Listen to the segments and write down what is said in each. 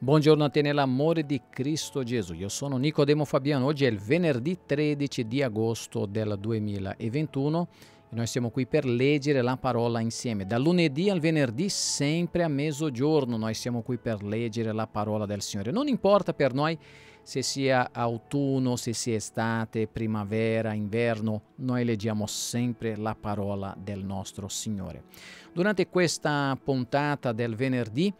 Buongiorno a te nell'amore di Cristo Gesù. Io sono Nicodemo Fabiano. Oggi è il venerdì 13 di agosto del 2021 e noi siamo qui per leggere la parola insieme. Dal lunedì al venerdì, sempre a mezzogiorno, noi siamo qui per leggere la parola del Signore. Non importa per noi se sia autunno, se sia estate, primavera, inverno, noi leggiamo sempre la parola del nostro Signore. Durante questa puntata del venerdì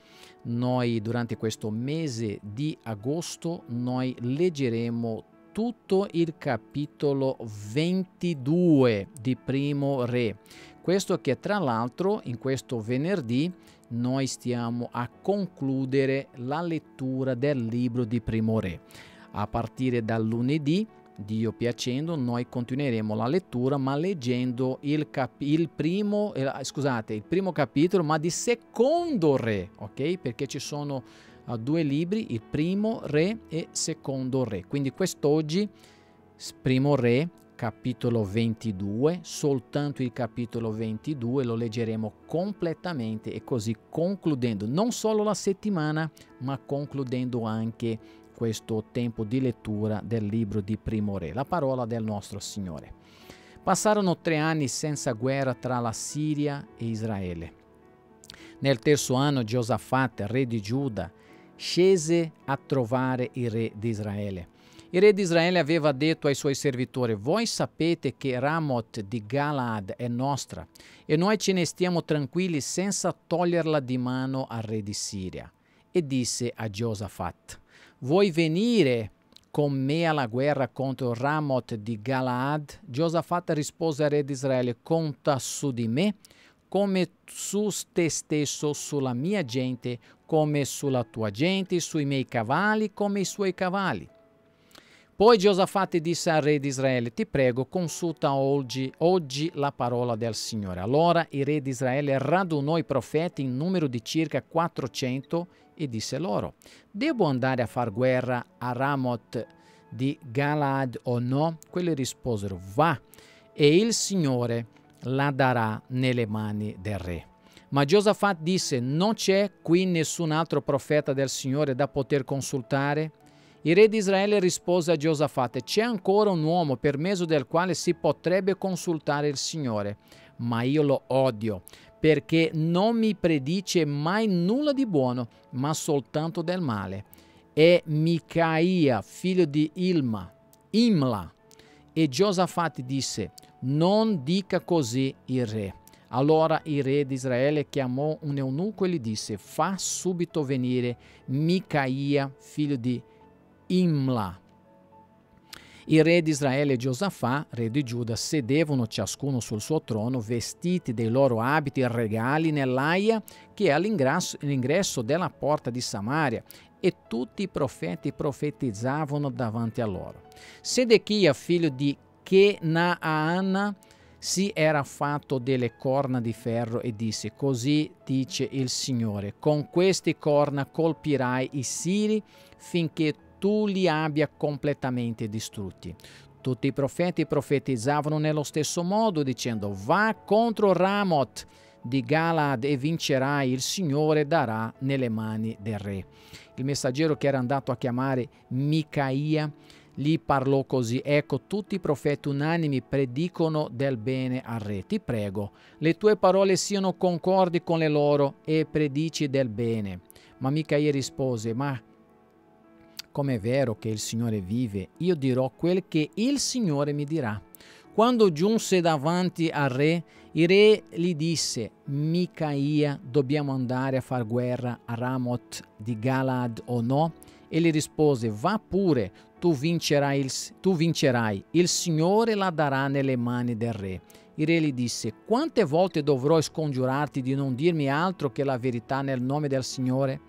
noi durante questo mese di agosto noi leggeremo tutto il capitolo 22 di Primo Re. Questo che tra l'altro in questo venerdì noi stiamo a concludere la lettura del libro di Primo Re. A partire dal lunedì Dio piacendo, noi continueremo la lettura, ma leggendo il, il, primo, eh, scusate, il primo capitolo, ma di secondo re, ok? Perché ci sono uh, due libri, il primo re e secondo re. Quindi quest'oggi, primo re, capitolo 22, soltanto il capitolo 22 lo leggeremo completamente e così concludendo non solo la settimana, ma concludendo anche questo tempo di lettura del libro di Primo Re, la parola del nostro Signore. Passarono tre anni senza guerra tra la Siria e Israele. Nel terzo anno Giosafat, re di Giuda, scese a trovare il re di Israele. Il re di Israele aveva detto ai suoi servitori, voi sapete che Ramoth di Galad è nostra e noi ce ne stiamo tranquilli senza toglierla di mano al re di Siria. E disse a Giosafat, Vuoi venire con me alla guerra contro Ramoth di Galaad? Giosafat rispose al re di Israele, conta su di me come su te stesso, sulla mia gente, come sulla tua gente, sui miei cavalli, come i suoi cavalli. Poi Giosafat disse al re di Israele, ti prego, consulta oggi, oggi, la parola del Signore. Allora il re di Israele radunò i profeti in numero di circa 400 e disse loro, devo andare a far guerra a Ramoth di Galad o no? Quelli risposero, va, e il Signore la darà nelle mani del re. Ma Giosafat disse, non c'è qui nessun altro profeta del Signore da poter consultare? Il re di Israele rispose a Giosafat, c'è ancora un uomo per mezzo del quale si potrebbe consultare il Signore, ma io lo odio, perché non mi predice mai nulla di buono, ma soltanto del male. È Micaia, figlio di Ilma, Imla. E Giosafat disse, non dica così il re. Allora il re di Israele chiamò un eunuco e gli disse, fa subito venire Micaia, figlio di Imla. Il re di Israele e Giosafà, re di Giuda, sedevano ciascuno sul suo trono, vestiti dei loro abiti regali nell'aia che è all'ingresso della porta di Samaria, e tutti i profeti profetizzavano davanti a loro. Sedechia, figlio di Kenaan, si era fatto delle corna di ferro e disse, così dice il Signore, con queste corna colpirai i siri finché tu li abbia completamente distrutti. Tutti i profeti profetizzavano nello stesso modo, dicendo, va contro Ramoth di Galad e vincerai, il Signore darà nelle mani del re. Il messaggero che era andato a chiamare Micaia gli parlò così, ecco tutti i profeti unanimi predicono del bene al re. Ti prego, le tue parole siano concordi con le loro e predici del bene. Ma Micaia rispose, ma come è vero che il Signore vive, io dirò quel che il Signore mi dirà. Quando giunse davanti al re, il re gli disse, Micaia, dobbiamo andare a far guerra a Ramoth di Galad o no? E gli rispose, va pure, tu vincerai, il, tu vincerai, il Signore la darà nelle mani del re. Il re gli disse, quante volte dovrò scongiurarti di non dirmi altro che la verità nel nome del Signore?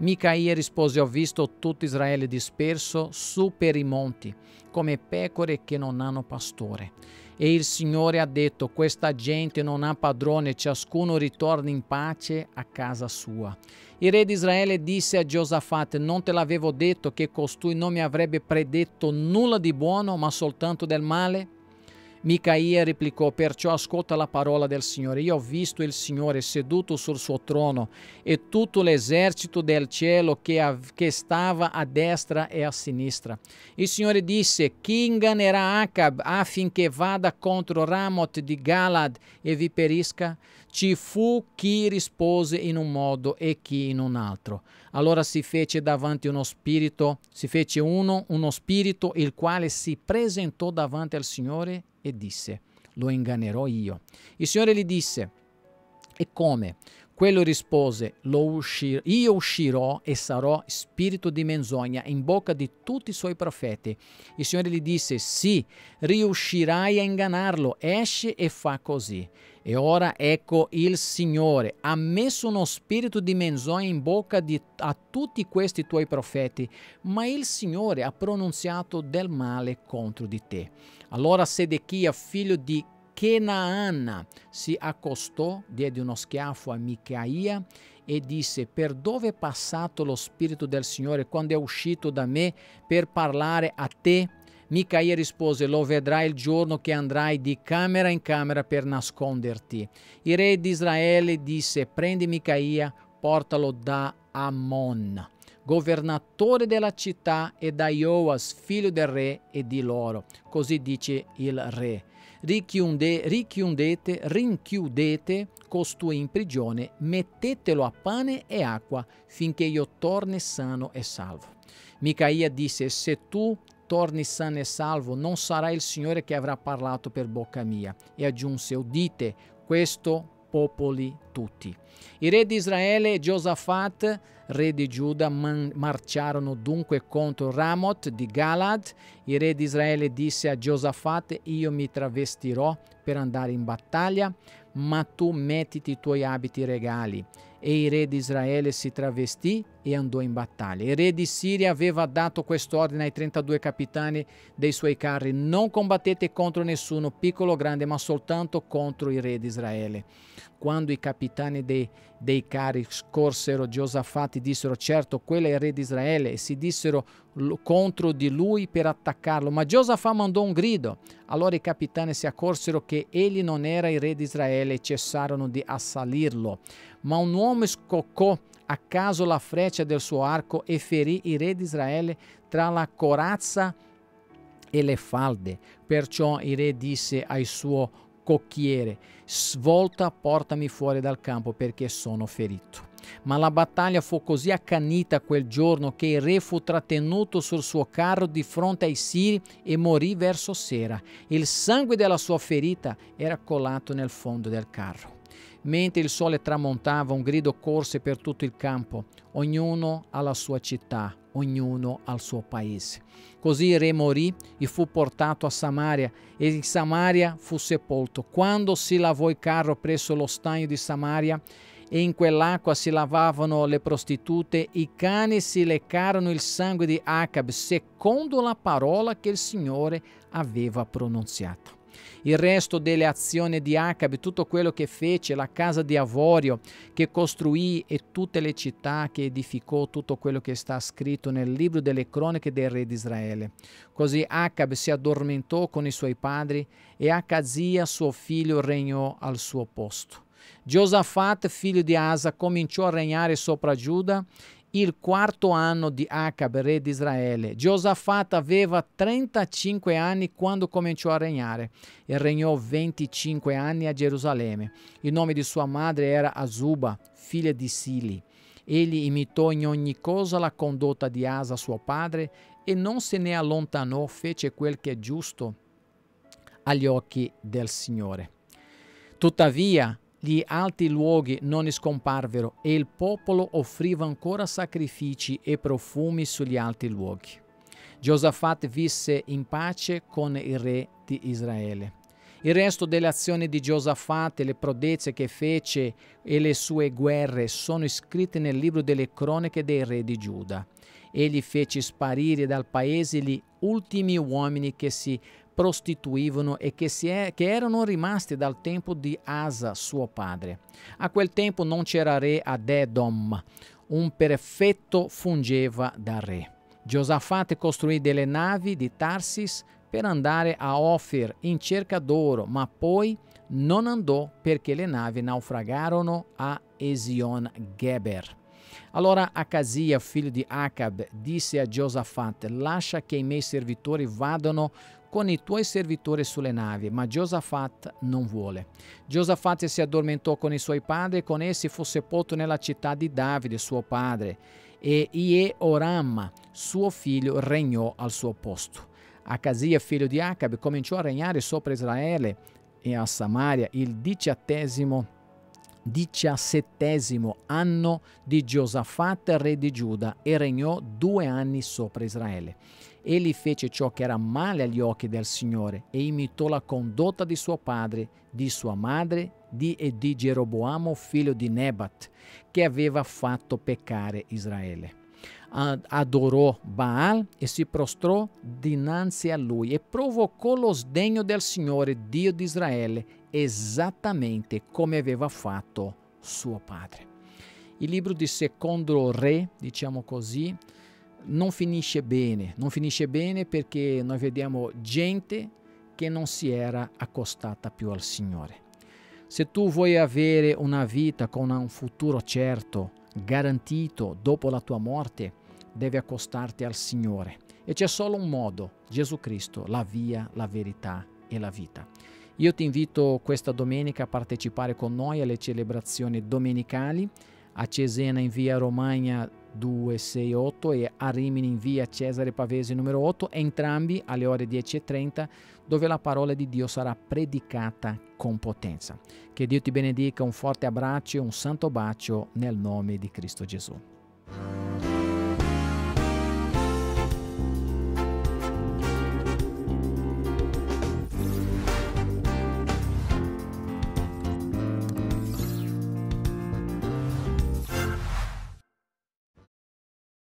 Micaia rispose, ho visto tutto Israele disperso su per i monti, come pecore che non hanno pastore. E il Signore ha detto, questa gente non ha padrone, ciascuno ritorna in pace a casa sua. Il re di Israele disse a Giosafat, non te l'avevo detto che costui non mi avrebbe predetto nulla di buono, ma soltanto del male? Micaia replicò, perciò ascolta la parola del Signore. Io ho visto il Signore seduto sul suo trono e tutto l'esercito del cielo che, che stava a destra e a sinistra. Il Signore disse, chi ingannerà Acab affinché vada contro Ramot di Galad e vi perisca? Ci fu chi rispose in un modo e chi in un altro. Allora si fece davanti uno spirito, si fece uno, uno spirito, il quale si presentò davanti al Signore e disse, lo ingannerò io. Il Signore gli disse, e come? Quello rispose, uscir io uscirò e sarò spirito di menzogna in bocca di tutti i suoi profeti. Il Signore gli disse, sì, riuscirai a ingannarlo, esce e fa così. E ora ecco il Signore ha messo uno spirito di menzogna in bocca di, a tutti questi tuoi profeti, ma il Signore ha pronunziato del male contro di te. Allora Sedechia, figlio di Kenaanna, si accostò, diede uno schiaffo a Micaia e disse, per dove è passato lo Spirito del Signore quando è uscito da me per parlare a te? Micaia rispose, lo vedrai il giorno che andrai di camera in camera per nasconderti. Il re di Israele disse, prendi Micaia, portalo da Ammon, governatore della città, e da Ioas, figlio del re, e di loro. Così dice il re. Richiunde, richiundete, rinchiudete costui in prigione, mettetelo a pane e acqua finché io torni sano e salvo. Micaia disse, se tu torni sano e salvo, non sarà il Signore che avrà parlato per bocca mia. E aggiunse, udite questo popoli tutti. I re di Israele e Giosafat, re di Giuda, marciarono dunque contro Ramot di Galad. Il re di Israele disse a Giosafat, io mi travestirò per andare in battaglia, ma tu mettiti i tuoi abiti regali e il re di Israele si travestì e andò in battaglia. Il re di Siria aveva dato quest'ordine ai 32 capitani dei suoi carri, non combattete contro nessuno, piccolo o grande, ma soltanto contro il re di Israele. Quando i capitani dei, dei carri scorsero Giosafati, dissero certo quello è il re di Israele e si dissero contro di lui per attaccarlo. Ma Giosafà mandò un grido. Allora i capitani si accorsero che egli non era il re di Israele e cessarono di assalirlo. Ma un uomo scoccò a caso la freccia del suo arco e ferì il re di Israele tra la corazza e le falde. Perciò il re disse al suo cocchiere, svolta, portami fuori dal campo perché sono ferito. Ma la battaglia fu così accanita quel giorno che il re fu trattenuto sul suo carro di fronte ai siri e morì verso sera. Il sangue della sua ferita era colato nel fondo del carro. Mentre il sole tramontava, un grido corse per tutto il campo, ognuno alla sua città, ognuno al suo paese. Così il re morì e fu portato a Samaria e in Samaria fu sepolto. Quando si lavò il carro presso lo stagno di Samaria e in quell'acqua si lavavano le prostitute, i cani si leccarono il sangue di Acab secondo la parola che il Signore aveva pronunziato il resto delle azioni di Acab, tutto quello che fece, la casa di Avorio che costruì e tutte le città che edificò, tutto quello che sta scritto nel libro delle cronache del re di Israele. Così Acab si addormentò con i suoi padri e Acazia, suo figlio, regnò al suo posto. Giosafat, figlio di Asa, cominciò a regnare sopra Giuda il quarto anno di Acab, re di Israele. Giosafat aveva 35 anni quando cominciò a regnare e regnò 25 anni a Gerusalemme. Il nome di sua madre era Azuba, figlia di Sili. Egli imitò in ogni cosa la condotta di Asa, suo padre, e non se ne allontanò, fece quel che è giusto agli occhi del Signore. Tuttavia, gli alti luoghi non scomparvero e il popolo offriva ancora sacrifici e profumi sugli alti luoghi. Giosafat visse in pace con il re di Israele. Il resto delle azioni di Giosafat, le prodezze che fece e le sue guerre sono scritte nel libro delle cronache dei re di Giuda. Egli fece sparire dal paese gli ultimi uomini che si prostituivano e che, è, che, erano rimasti dal tempo di Asa, suo padre. A quel tempo non c'era re ad Edom, un perfetto fungeva da re. Giosafate costruì delle navi di Tarsis per andare a Ofir in cerca d'oro, ma poi non andò perché le navi naufragarono a Esion Geber. Allora Acasia, figlio di Acab, disse a Giosafat, lascia che i miei servitori vadano con i tuoi servitori sulle navi, ma Giosafat non vuole. Giosafat si addormentò con i suoi padri e con essi fu sepolto nella città di Davide, suo padre, e Ieoram, suo figlio, regnò al suo posto. Acasia, figlio di Acab, cominciò a regnare sopra Israele e a Samaria il diciottesimo diciassettesimo anno di Giosafat, re di Giuda, e regnò due anni sopra Israele. Egli fece ciò che era male agli occhi del Signore e imitò la condotta di suo padre, di sua madre di, e di Geroboamo, figlio di Nebat, che aveva fatto peccare Israele adorò Baal e si prostrò dinanzi a lui e provocò lo sdegno del Signore Dio di Israele esattamente come aveva fatto suo padre. Il libro di Secondo Re, diciamo così, non finisce bene, non finisce bene perché noi vediamo gente che non si era accostata più al Signore. Se tu vuoi avere una vita con un futuro certo, garantito dopo la tua morte, devi accostarti al Signore. E c'è solo un modo, Gesù Cristo, la via, la verità e la vita. Io ti invito questa domenica a partecipare con noi alle celebrazioni domenicali a Cesena in via Romagna 268 e a Rimini in via Cesare Pavesi numero 8, entrambi alle ore 10.30 dove la parola di Dio sarà predicata con potenza. Che Dio ti benedica, un forte abbraccio e un santo bacio nel nome di Cristo Gesù.